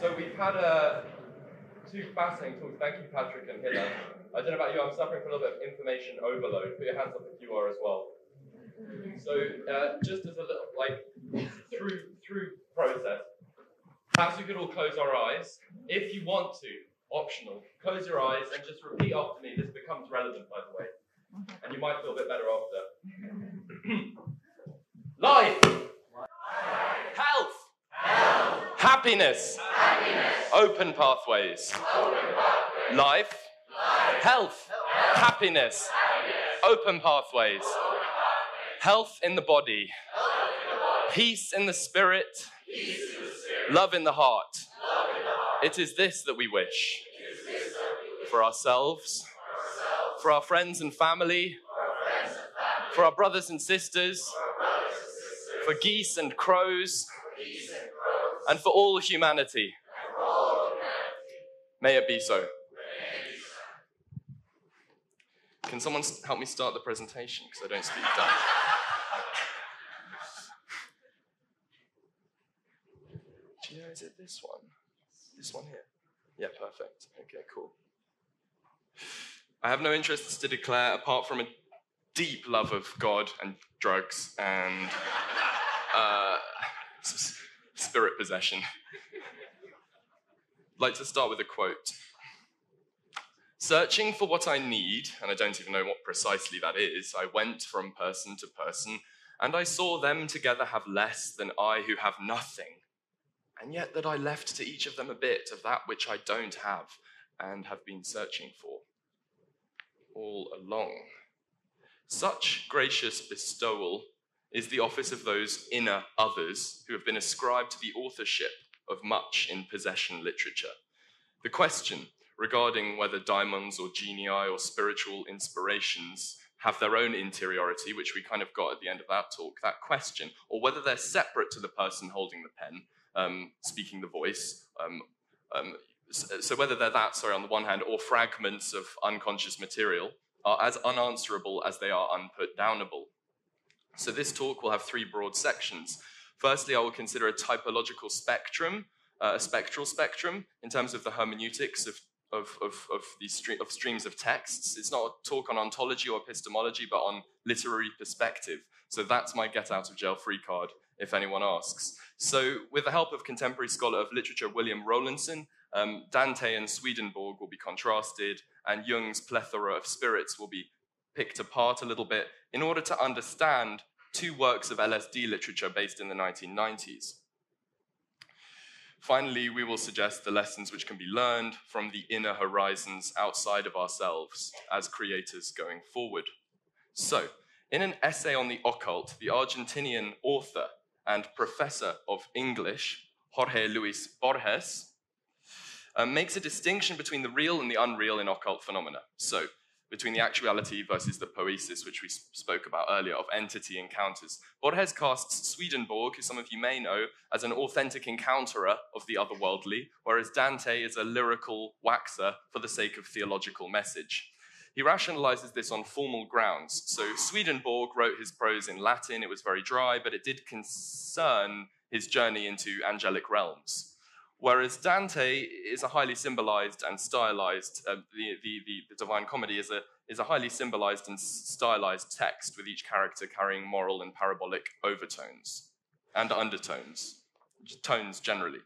So we've had uh, two fascinating talks. Thank you, Patrick and Hilla. I don't know about you, I'm suffering from a little bit of information overload. Put your hands up if you are as well. So uh, just as a little, like, through through process, perhaps we could all close our eyes. If you want to, optional, close your eyes and just repeat after me. This becomes relevant, by the way. And you might feel a bit better after. Life. Health. Happiness. Open pathways. Life. Health. Happiness. Open pathways. Health in the body. Peace in the spirit. Love in the heart. It is this that we wish for ourselves, for our friends and family, for our brothers and sisters, for geese and crows, and for all humanity. May it be so. Can someone help me start the presentation? Because I don't speak Dutch. Do you know, is it this one? This one here? Yeah, perfect. Okay, cool. I have no interests to declare apart from a deep love of God and drugs and uh, spirit possession. I'd like to start with a quote. Searching for what I need, and I don't even know what precisely that is, I went from person to person, and I saw them together have less than I who have nothing, and yet that I left to each of them a bit of that which I don't have and have been searching for all along. Such gracious bestowal is the office of those inner others who have been ascribed to the authorship of much in possession literature. The question regarding whether daimons or genii or spiritual inspirations have their own interiority, which we kind of got at the end of that talk, that question, or whether they're separate to the person holding the pen, um, speaking the voice, um, um, so so whether they're that, sorry, on the one hand, or fragments of unconscious material, are as unanswerable as they are unput downable. So this talk will have three broad sections. Firstly, I will consider a typological spectrum, uh, a spectral spectrum, in terms of the hermeneutics of of, of, of these of streams of texts. It's not a talk on ontology or epistemology, but on literary perspective. So that's my get out of jail free card, if anyone asks. So, with the help of contemporary scholar of literature William Rowlandson, um, Dante and Swedenborg will be contrasted, and Jung's plethora of spirits will be picked apart a little bit in order to understand two works of LSD literature based in the 1990s. Finally, we will suggest the lessons which can be learned from the inner horizons outside of ourselves as creators going forward. So, in an essay on the occult, the Argentinian author and professor of English, Jorge Luis Borges, uh, makes a distinction between the real and the unreal in occult phenomena. So, between the actuality versus the poesis, which we spoke about earlier, of entity encounters. Borges casts Swedenborg, who some of you may know, as an authentic encounterer of the otherworldly, whereas Dante is a lyrical waxer for the sake of theological message. He rationalizes this on formal grounds. So Swedenborg wrote his prose in Latin, it was very dry, but it did concern his journey into angelic realms. Whereas Dante is a highly symbolized and stylized, uh, the, the, the, Divine Comedy is a, is a highly symbolized and stylized text with each character carrying moral and parabolic overtones and undertones, tones generally.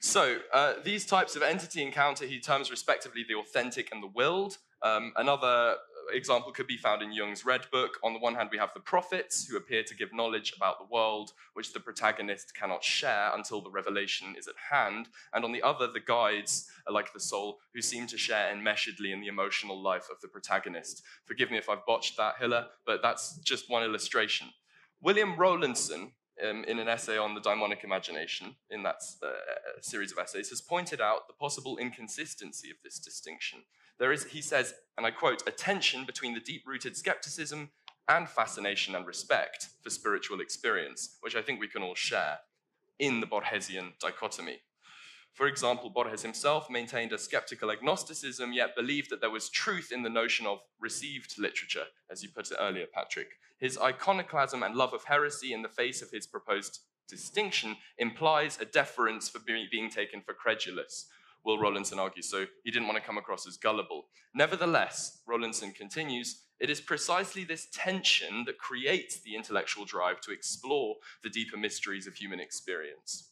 So uh, these types of entity encounter he terms respectively the authentic and the willed. Um, another example could be found in Jung's Red Book. On the one hand, we have the prophets who appear to give knowledge about the world which the protagonist cannot share until the revelation is at hand. And on the other, the guides, like the soul, who seem to share enmeshedly in the emotional life of the protagonist. Forgive me if I've botched that, Hilla, but that's just one illustration. William Rowlandson, um, in an essay on the daimonic imagination, in that uh, series of essays, has pointed out the possible inconsistency of this distinction. There is, he says, and I quote, a tension between the deep rooted skepticism and fascination and respect for spiritual experience, which I think we can all share in the Borgesian dichotomy. For example, Borges himself maintained a skeptical agnosticism, yet believed that there was truth in the notion of received literature, as you put it earlier, Patrick. His iconoclasm and love of heresy in the face of his proposed distinction implies a deference for being taken for credulous. Will Rowlandson argues, so he didn't want to come across as gullible. Nevertheless, Rowlandson continues, it is precisely this tension that creates the intellectual drive to explore the deeper mysteries of human experience.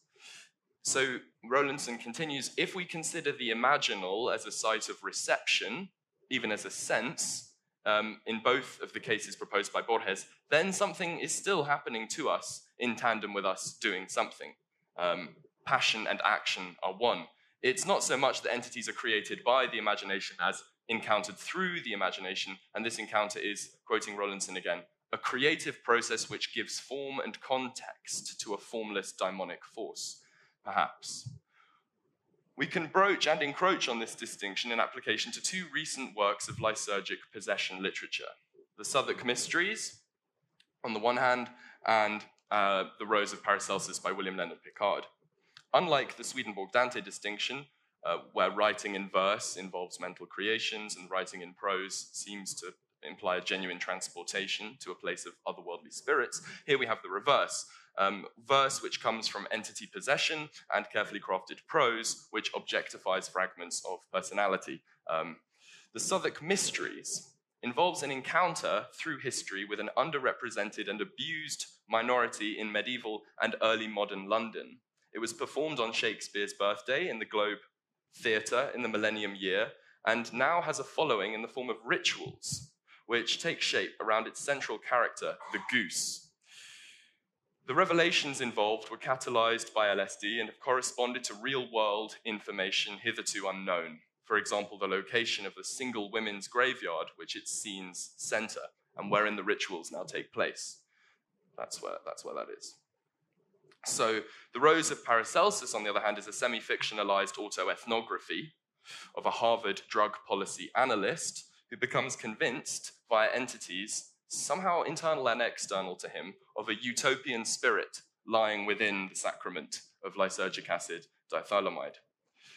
So Rowlandson continues if we consider the imaginal as a site of reception, even as a sense, um, in both of the cases proposed by Borges, then something is still happening to us in tandem with us doing something. Um, passion and action are one. It's not so much that entities are created by the imagination as encountered through the imagination, and this encounter is, quoting Rowlandson again, a creative process which gives form and context to a formless daimonic force perhaps. We can broach and encroach on this distinction in application to two recent works of lysergic possession literature the Southwark Mysteries, on the one hand, and uh, The Rose of Paracelsus by William Leonard Pickard. Unlike the Swedenborg Dante distinction, uh, where writing in verse involves mental creations and writing in prose seems to imply a genuine transportation to a place of otherworldly spirits, here we have the reverse, um, verse which comes from entity possession, and carefully crafted prose which objectifies fragments of personality. Um, the Southwark Mysteries involves an encounter through history with an underrepresented and abused minority in medieval and early modern London. It was performed on Shakespeare's birthday in the Globe Theatre in the millennium year, and now has a following in the form of rituals, which take shape around its central character, the goose, the revelations involved were catalyzed by LSD and have corresponded to real world information hitherto unknown. For example, the location of the single women's graveyard, which its scenes center, and wherein the rituals now take place. That's where, that's where that is. So, The Rose of Paracelsus, on the other hand, is a semi fictionalized autoethnography of a Harvard drug policy analyst who becomes convinced via entities somehow internal and external to him, of a utopian spirit lying within the sacrament of lysergic acid diethylamide.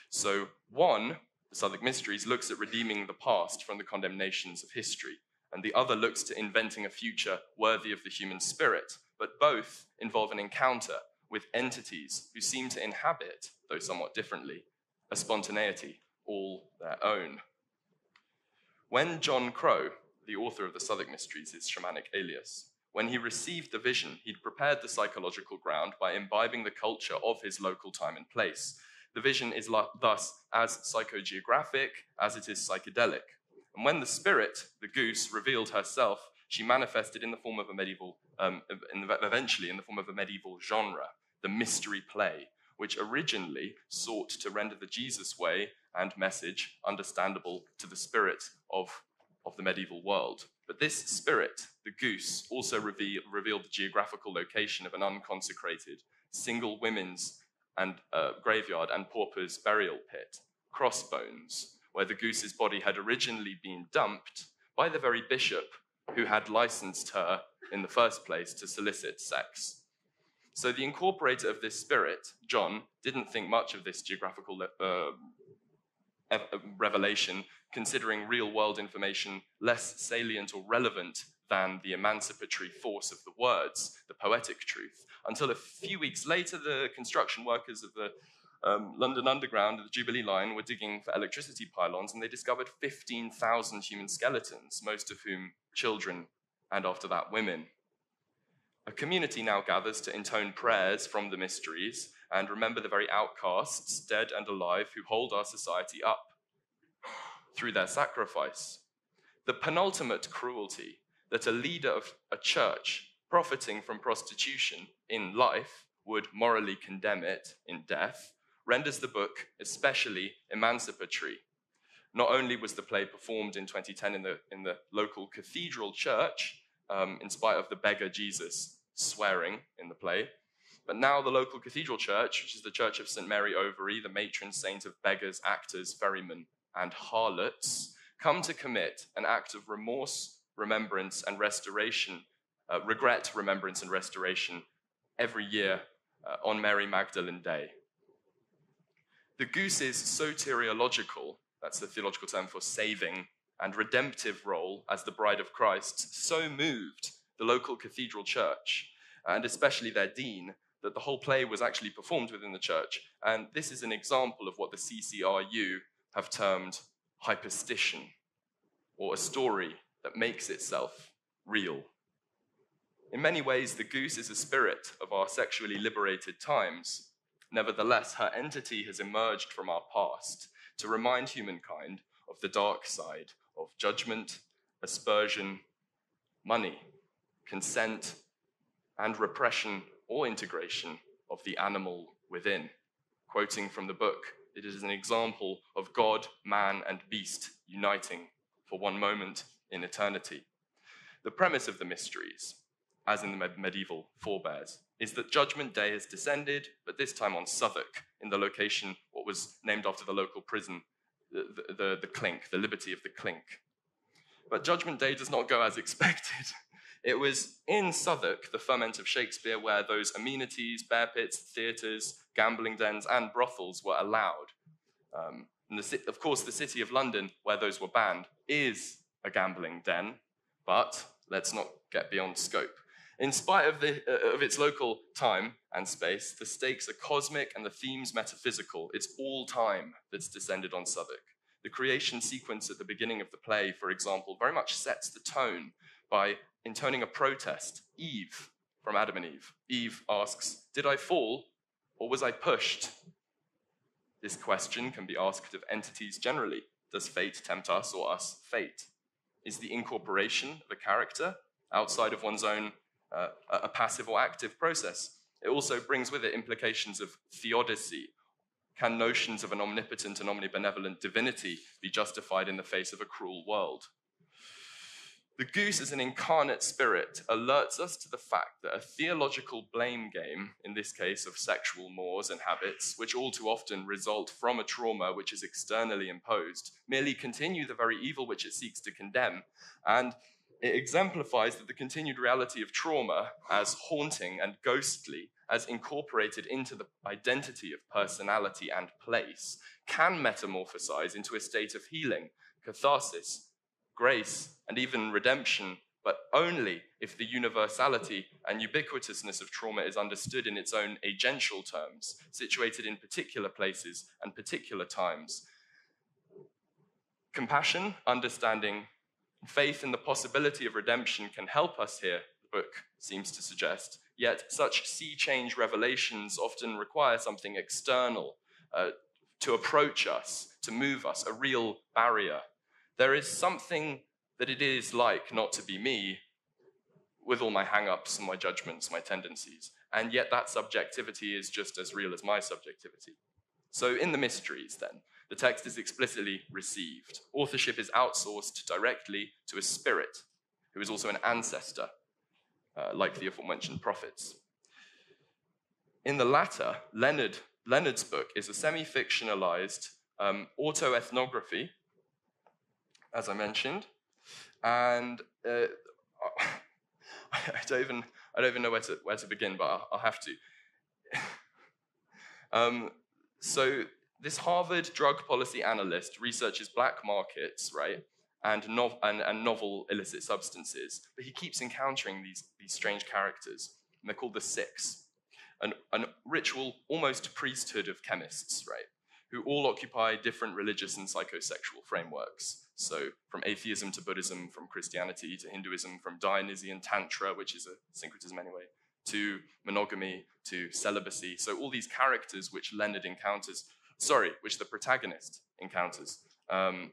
So, one, the Southwark Mysteries, looks at redeeming the past from the condemnations of history, and the other looks to inventing a future worthy of the human spirit. But both involve an encounter with entities who seem to inhabit, though somewhat differently, a spontaneity all their own. When John Crow, the author of the Southwark Mysteries, his shamanic alias. When he received the vision, he'd prepared the psychological ground by imbibing the culture of his local time and place. The vision is thus as psychogeographic as it is psychedelic. And when the spirit, the goose, revealed herself, she manifested in the form of a medieval, um, eventually in the form of a medieval genre, the mystery play, which originally sought to render the Jesus way and message understandable to the spirit of of the medieval world. But this spirit, the goose, also reveal, revealed the geographical location of an unconsecrated single women's and uh, graveyard and pauper's burial pit, Crossbones, where the goose's body had originally been dumped by the very bishop who had licensed her in the first place to solicit sex. So the incorporator of this spirit, John, didn't think much of this geographical uh, revelation considering real world information less salient or relevant than the emancipatory force of the words, the poetic truth, until a few weeks later, the construction workers of the um, London Underground, the Jubilee Line, were digging for electricity pylons and they discovered 15,000 human skeletons, most of whom children, and after that, women. A community now gathers to intone prayers from the mysteries and remember the very outcasts, dead and alive, who hold our society up through their sacrifice. The penultimate cruelty that a leader of a church profiting from prostitution in life would morally condemn it in death renders the book especially emancipatory. Not only was the play performed in 2010 in the, in the local cathedral church, um, in spite of the beggar Jesus swearing in the play, but now the local cathedral church, which is the Church of St. Mary Overy, the matron saint of beggars, actors, ferrymen, and harlots come to commit an act of remorse, remembrance, and restoration, uh, regret, remembrance, and restoration every year uh, on Mary Magdalene Day. The goose is soteriological, that's the theological term for saving, and redemptive role as the bride of Christ so moved the local cathedral church, and especially their dean, that the whole play was actually performed within the church. And this is an example of what the CCRU have termed hyperstition, or a story that makes itself real. In many ways, the goose is a spirit of our sexually liberated times. Nevertheless, her entity has emerged from our past to remind humankind of the dark side of judgment, aspersion, money, consent, and repression or integration of the animal within. Quoting from the book, it is an example of God, man, and beast uniting for one moment in eternity. The premise of the mysteries, as in the medieval forebears, is that Judgment Day has descended, but this time on Southwark, in the location what was named after the local prison, the, the, the, Clink, the liberty of the Clink. But Judgment Day does not go as expected. It was in Southwark, the ferment of Shakespeare, where those amenities, bear pits, theatres, gambling dens, and brothels were allowed. Um, and the, of course, the city of London, where those were banned, is a gambling den, but let's not get beyond scope. In spite of, the, uh, of its local time and space, the stakes are cosmic and the themes metaphysical. It's all time that's descended on Southwark. The creation sequence at the beginning of the play, for example, very much sets the tone by intoning a protest, Eve, from Adam and Eve. Eve asks, Did I fall or was I pushed? This question can be asked of entities generally. Does fate tempt us or us fate? Is the incorporation of a character outside of one's own uh, a passive or active process? It also brings with it implications of theodicy. Can notions of an omnipotent and omnibenevolent divinity be justified in the face of a cruel world? The goose as an incarnate spirit alerts us to the fact that a theological blame game, in this case of sexual mores and habits, which all too often result from a trauma which is externally imposed, merely continue the very evil which it seeks to condemn. And it exemplifies that the continued reality of trauma as haunting and ghostly, as incorporated into the identity of personality and place, can metamorphosize into a state of healing, catharsis, grace, and even redemption, but only if the universality and ubiquitousness of trauma is understood in its own agential terms, situated in particular places and particular times. Compassion, understanding, faith in the possibility of redemption can help us here, the book seems to suggest. Yet, such sea change revelations often require something external uh, to approach us, to move us, a real barrier there is something that it is like not to be me with all my hang ups and my judgments, my tendencies. And yet that subjectivity is just as real as my subjectivity. So, in the mysteries, then, the text is explicitly received. Authorship is outsourced directly to a spirit who is also an ancestor, uh, like the aforementioned prophets. In the latter, Leonard, Leonard's book is a semi fictionalized um, autoethnography as I mentioned. And uh, I don't even I don't even know where to where to begin, but I'll, I'll have to. um, so this Harvard drug policy analyst researches black markets, right, and, and, and novel illicit substances, but he keeps encountering these these strange characters, and they're called the Six, an, an ritual almost priesthood of chemists, right, who all occupy different religious and psychosexual frameworks. So, from atheism to Buddhism, from Christianity to Hinduism, from Dionysian Tantra, which is a syncretism anyway, to monogamy, to celibacy. So, all these characters which Leonard encounters, sorry, which the protagonist encounters, um,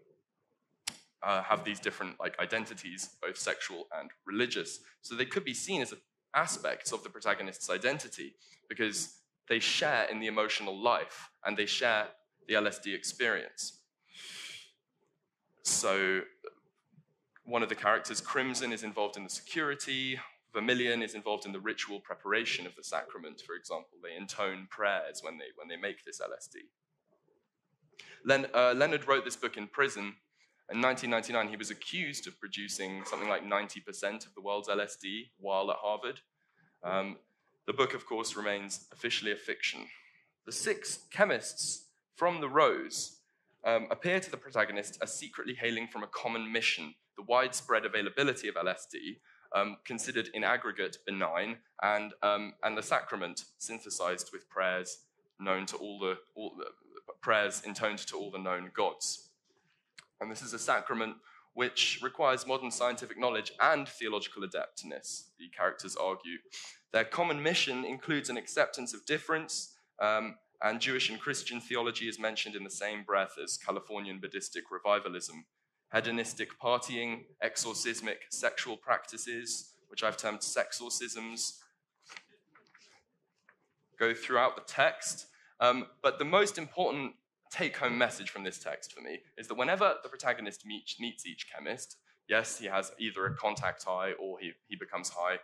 uh, have these different like identities, both sexual and religious. So, they could be seen as aspects of the protagonist's identity because they share in the emotional life and they share the LSD experience. So one of the characters, Crimson, is involved in the security. Vermilion is involved in the ritual preparation of the sacrament, for example. They intone prayers when they, when they make this LSD. Len, uh, Leonard wrote this book in prison. In 1999, he was accused of producing something like 90% of the world's LSD while at Harvard. Um, the book, of course, remains officially a fiction. The six chemists from the Rose um, appear to the protagonist as secretly hailing from a common mission the widespread availability of LSD um, considered in aggregate benign, and, um, and the sacrament synthesized with prayers known to all the, all the prayers intoned to all the known gods. And this is a sacrament which requires modern scientific knowledge and theological adeptness, the characters argue. Their common mission includes an acceptance of difference, um, and Jewish and Christian theology is mentioned in the same breath as Californian Buddhistic revivalism. Hedonistic partying, exorcismic sexual practices, which I've termed sexorcisms, go throughout the text. Um, but the most important take home message from this text for me is that whenever the protagonist meet, meets each chemist, yes, he has either a contact high or he, he becomes high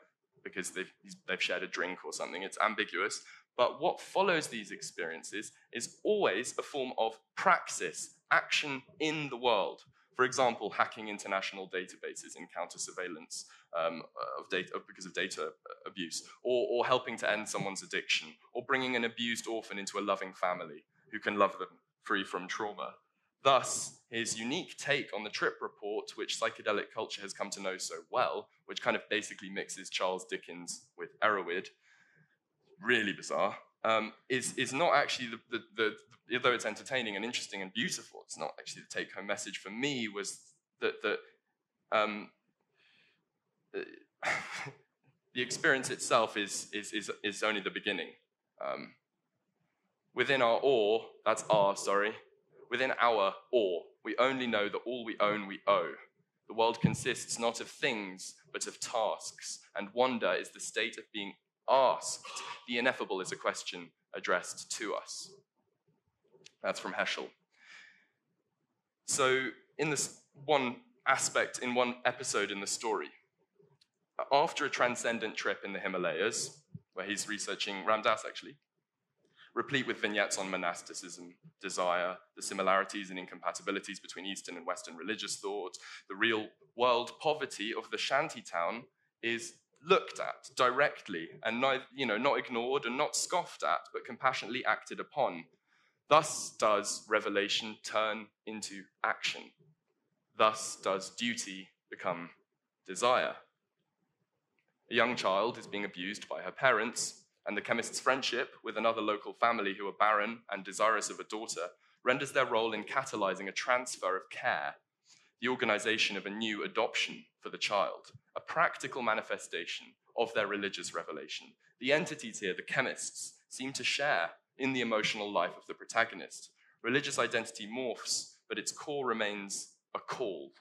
because they've, they've shared a drink or something. It's ambiguous. But what follows these experiences is always a form of praxis, action in the world. For example, hacking international databases in counter surveillance um, of data, because of data abuse, or, or helping to end someone's addiction, or bringing an abused orphan into a loving family who can love them free from trauma. Thus, his unique take on the trip report, which psychedelic culture has come to know so well, which kind of basically mixes Charles Dickens with Erowid, really bizarre, um, is, is not actually the, the, the, although it's entertaining and interesting and beautiful, it's not actually the take home message for me was that, that um, the experience itself is, is, is, is only the beginning. Um, within our awe, that's our, sorry, within our awe, we only know that all we own, we owe. The world consists not of things, but of tasks, and wonder is the state of being asked. The ineffable is a question addressed to us. That's from Heschel. So, in this one aspect, in one episode in the story, after a transcendent trip in the Himalayas, where he's researching Ramdas actually, replete with vignettes on monasticism, desire, the similarities and incompatibilities between Eastern and Western religious thought, the real world poverty of the shanty town is looked at directly and not, you know, not ignored and not scoffed at, but compassionately acted upon. Thus does revelation turn into action. Thus does duty become desire. A young child is being abused by her parents, and the chemist's friendship with another local family who are barren and desirous of a daughter renders their role in catalyzing a transfer of care, the organization of a new adoption for the child, a practical manifestation of their religious revelation. The entities here, the chemists, seem to share in the emotional life of the protagonist. Religious identity morphs, but its core remains a call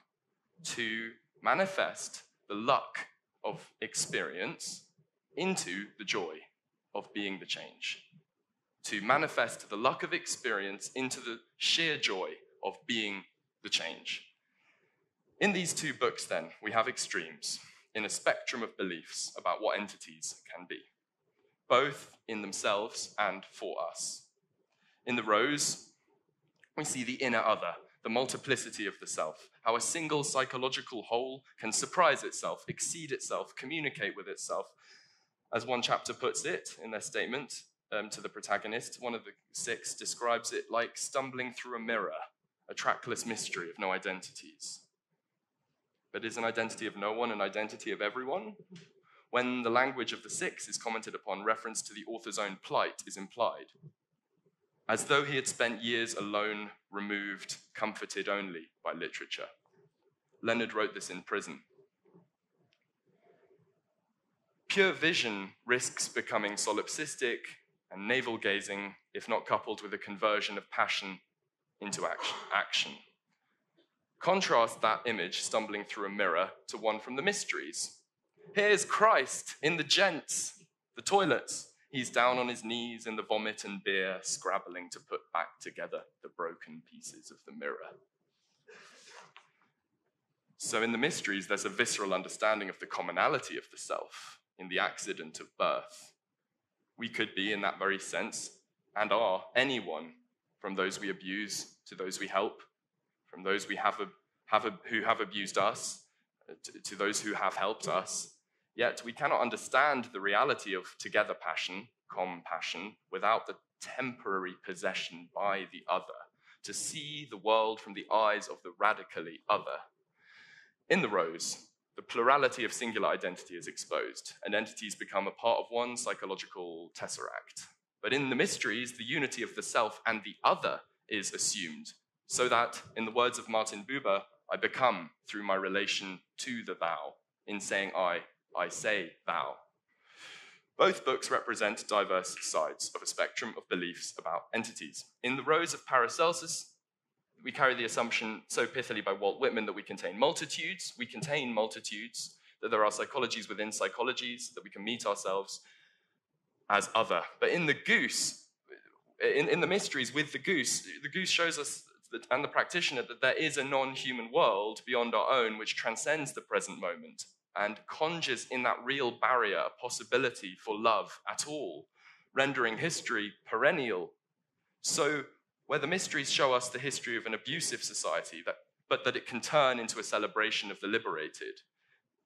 to manifest the luck of experience into the joy of being the change, to manifest the luck of experience into the sheer joy of being the change. In these two books, then, we have extremes in a spectrum of beliefs about what entities can be, both in themselves and for us. In the rose, we see the inner other, the multiplicity of the self, how a single psychological whole can surprise itself, exceed itself, communicate with itself, as one chapter puts it in their statement um, to the protagonist, one of the six describes it like stumbling through a mirror, a trackless mystery of no identities. But is an identity of no one an identity of everyone? When the language of the six is commented upon, reference to the author's own plight is implied. As though he had spent years alone, removed, comforted only by literature. Leonard wrote this in prison. Pure vision risks becoming solipsistic and navel gazing if not coupled with a conversion of passion into action. Contrast that image stumbling through a mirror to one from the mysteries. Here's Christ in the gents, the toilets. He's down on his knees in the vomit and beer, scrabbling to put back together the broken pieces of the mirror. So, in the mysteries, there's a visceral understanding of the commonality of the self, in the accident of birth. We could be, in that very sense, and are anyone, from those we abuse to those we help, from those we have, have who have abused us uh, to, to those who have helped us. Yet we cannot understand the reality of together passion, compassion, without the temporary possession by the other, to see the world from the eyes of the radically other. In the rose, the plurality of singular identity is exposed, and entities become a part of one psychological tesseract. But in the mysteries, the unity of the self and the other is assumed, so that, in the words of Martin Buber, I become through my relation to the thou. In saying I, I say thou. Both books represent diverse sides of a spectrum of beliefs about entities. In The Rose of Paracelsus, we carry the assumption so pithily by Walt Whitman that we contain multitudes, we contain multitudes, that there are psychologies within psychologies, that we can meet ourselves as other. But in the goose, in, in the mysteries with the goose, the goose shows us and the practitioner that there is a non human world beyond our own which transcends the present moment and conjures in that real barrier a possibility for love at all, rendering history perennial. So, where the mysteries show us the history of an abusive society, that, but that it can turn into a celebration of the liberated,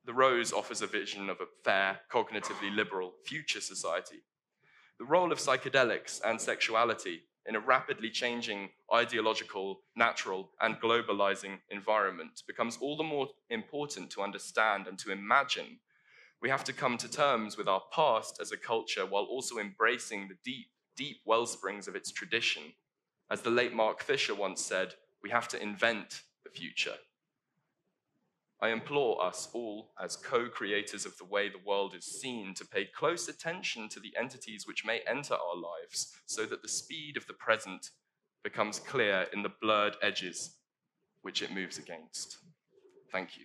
the Rose offers a vision of a fair, cognitively liberal future society. The role of psychedelics and sexuality in a rapidly changing ideological, natural, and globalizing environment becomes all the more important to understand and to imagine. We have to come to terms with our past as a culture while also embracing the deep, deep well springs of its tradition. As the late Mark Fisher once said, we have to invent the future. I implore us all, as co creators of the way the world is seen, to pay close attention to the entities which may enter our lives so that the speed of the present becomes clear in the blurred edges which it moves against. Thank you.